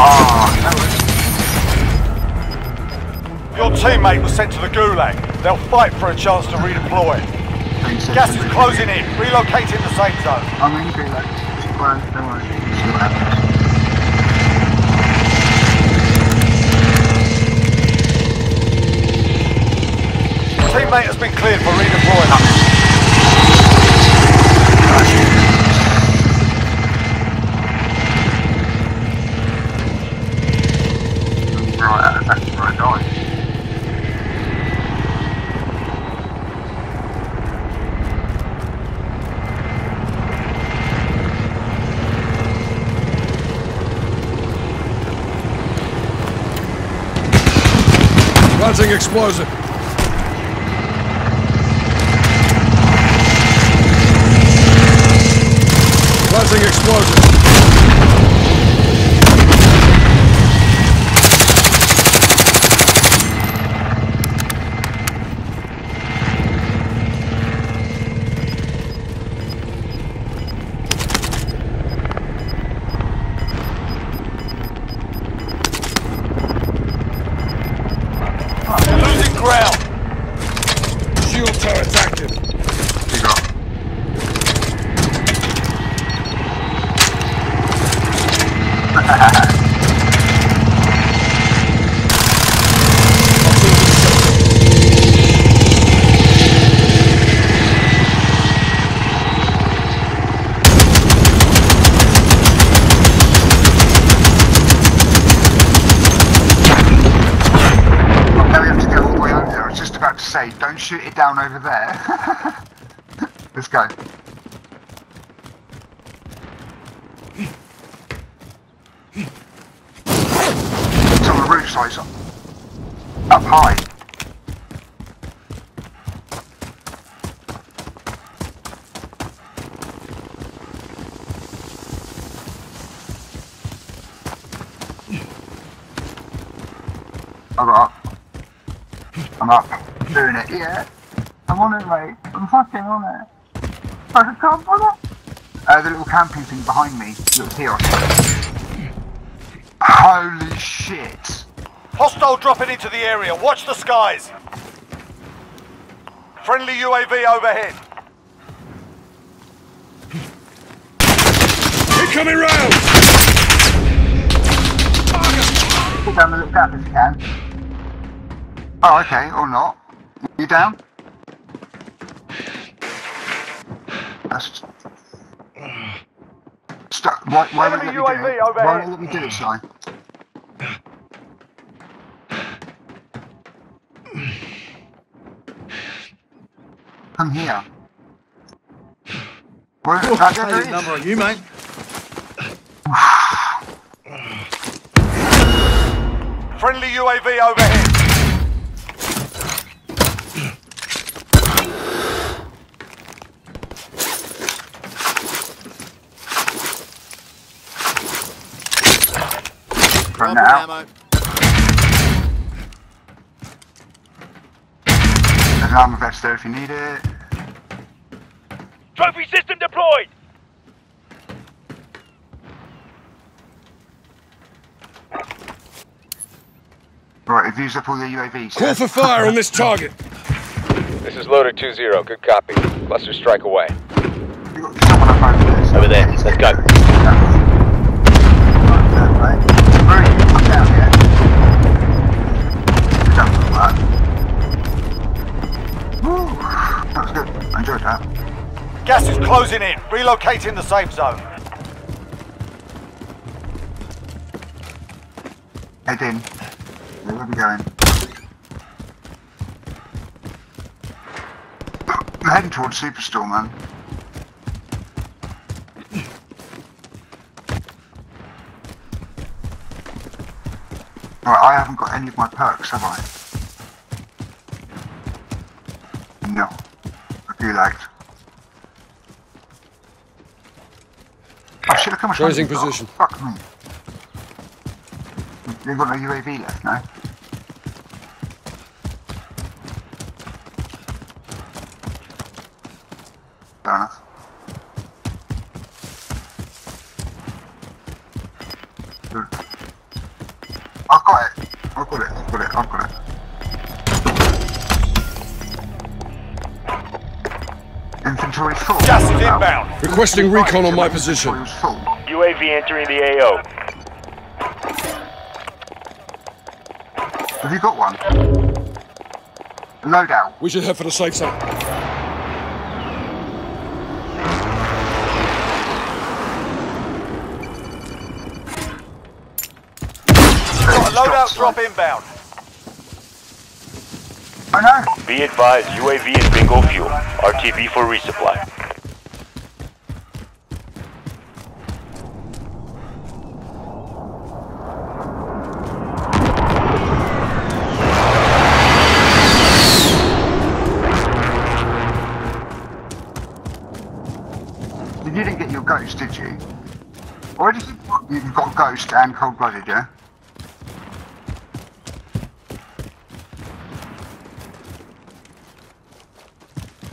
Ah, Your teammate was sent to the Gulag. They'll fight for a chance to redeploy. Gas is closing in. Relocating the safe zone. I'm in Gulag. Don't worry. Teammate has been cleared for redeployment. Explosive. Planting explosive. Turrets active. You got. Now we have to go all the way over there. I say, don't shoot it down over there. Let's go. It's on the roof side, it's up high. I got up. I'm up. Doing it, yeah. I'm on it, mate. I'm fucking on it. I can come on it. Uh, the little camping thing behind me, little kiosk. Holy shit. Hostile dropping into the area. Watch the skies. Friendly UAV overhead. Incoming round! Pull down the little gap if you can. Oh, okay, or not. You down? That's... Stop. Why, why won't let me do UAV it? overhead. Why won't let me do it, Si? Come here. Where, that, there, there number on you, mate. Friendly UAV overhead. Dropping that out. ammo. There's an armor vest there if you need it. Trophy system deployed. Right, I've used up all the UAVs. Call for fire on this target. This is Loader 2-0. Good copy. Cluster strike away. You got someone up over there. Over there. Let's go. Closing in. Relocating the safe zone. Head in. Going? I'm heading towards Superstore, man. Right, I haven't got any of my perks, have I? No. I feel like. Oh shit, look how much Closing money got. position. Oh, fuck me. You've got no UAV left, no? Fair enough. I've got it. Inventory full. Gas is inbound. Requesting recon on my position. UAV entering the AO. Have you got one? Loadout. We should head for the safe zone. Loadout drop inbound. Know. Be advised, UAV is bingo fuel. RTB for resupply. You didn't get your ghost, did you? Or did you? You've got ghost and cold blooded, yeah?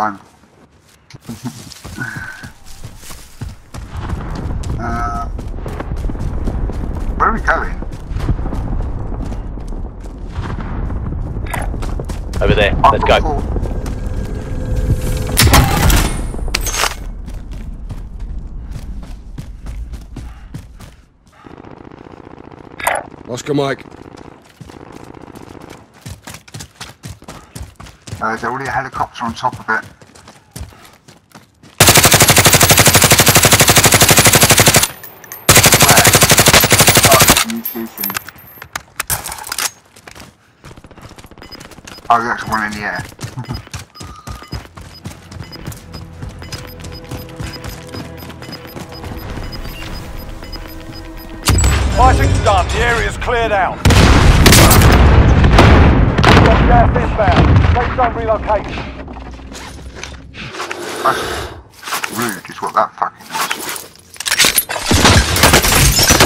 Fine. uh, where are we going? Over there. I've Let's go. four- Oscar Mike. Uh, there's already a helicopter on top of it. Oh. Oh, that's one in the air. Fighting's done. The area's cleared out. Got gas inbound. Safe zone relocation. That's rude, is what that fucking is.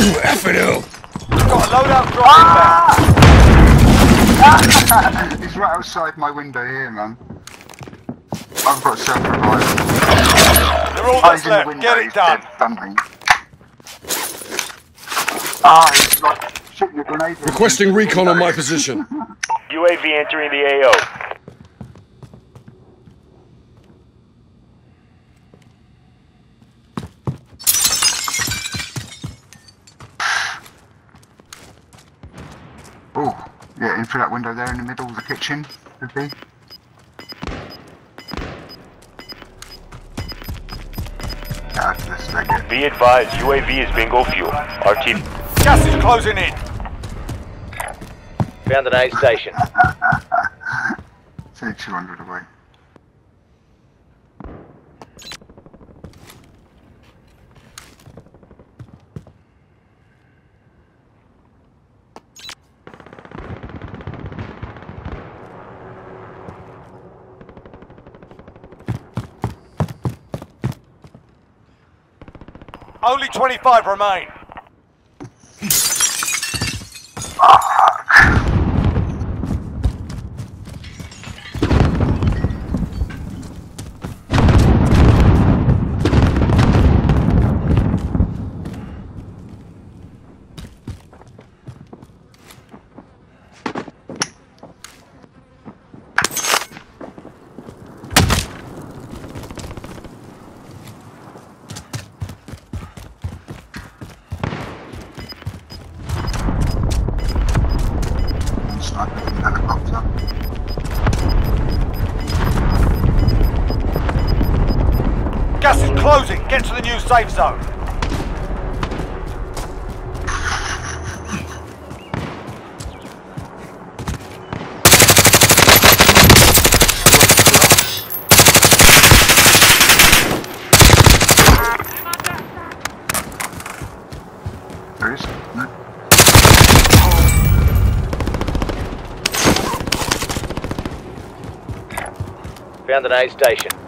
Ooh, effing hell. Got a loadout drop inbound. He's right outside my window here, man. I've got self-revival. They're all that's he's left. window. Get it done. dead, Something. Ah, he's like shooting a grenade. Requesting recon on my position. UAV entering the AO. Oh, yeah, in through that window there in the middle of the kitchen, could be. Let's take it. Be advised, UAV is bingo fuel. RTB. Gas is closing in. Found an aid station. Say 200 away. Only 25 remain. Is. Get to the new safe zone. There is. No. Found an aid station.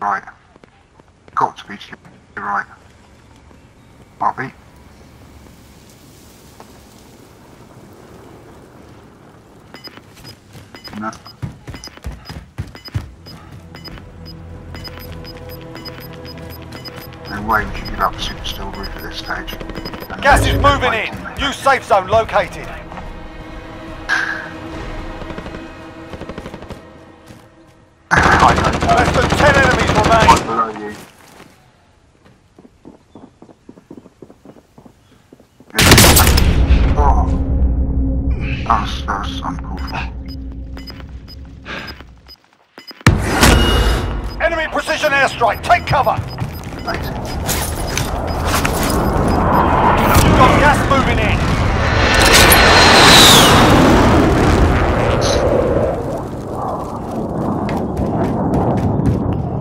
Right. Got to be to your right. Be. No. No way would you give up super still roof at this stage. Gas is moving in. New safe zone located. You. Oh. That's, that's uncalled for. Enemy precision airstrike. Take cover. Lazy. You've got gas moving in.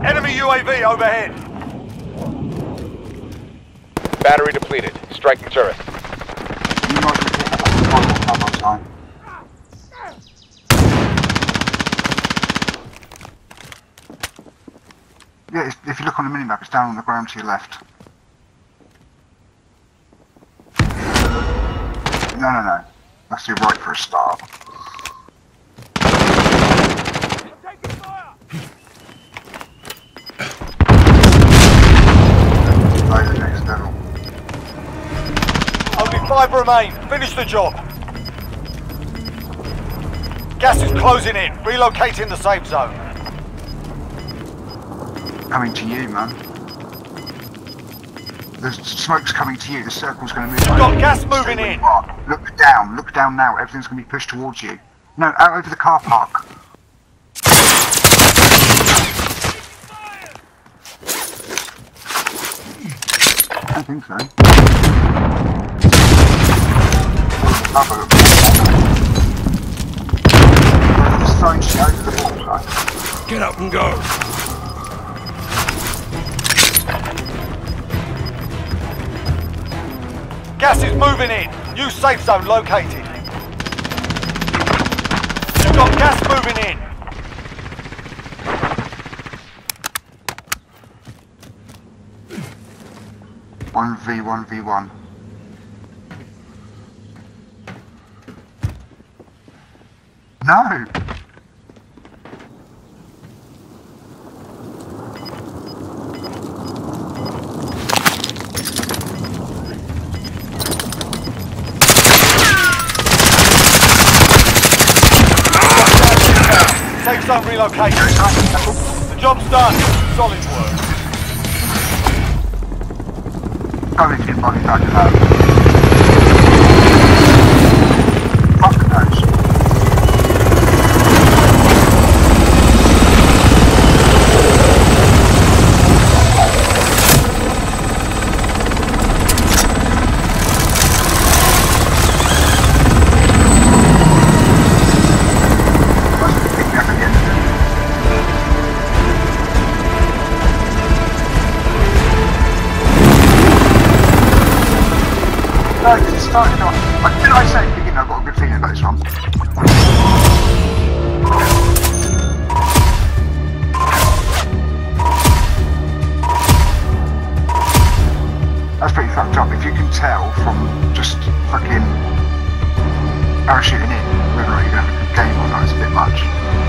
Enemy UAV overhead. Battery depleted. Strike the turret. You might be picking up the final one more time. Yeah, it's, if you look on the minimap, it's down on the ground to your left. No, no, no. That's your right for a start. Right, the next level. Only five remain. Finish the job. Gas is closing in. Relocating the safe zone. Coming to you, man. The smoke's coming to you. The circle's going to move. You've got gas moving Stay in. Look down. Look down now. Everything's going to be pushed towards you. No, out over the car park. I don't think so. Have a look. There's throwing shit over the wall. Get up and go. Gas is moving in. New safe zone located. You've got gas moving in. One v one v one. No. Safe zone relocated. The job's done. Solid work. Into your body bag good feeling about this? That's pretty fucked up. If you can tell from just fucking parachuting in whether you're going to a good game or not, it's a bit much.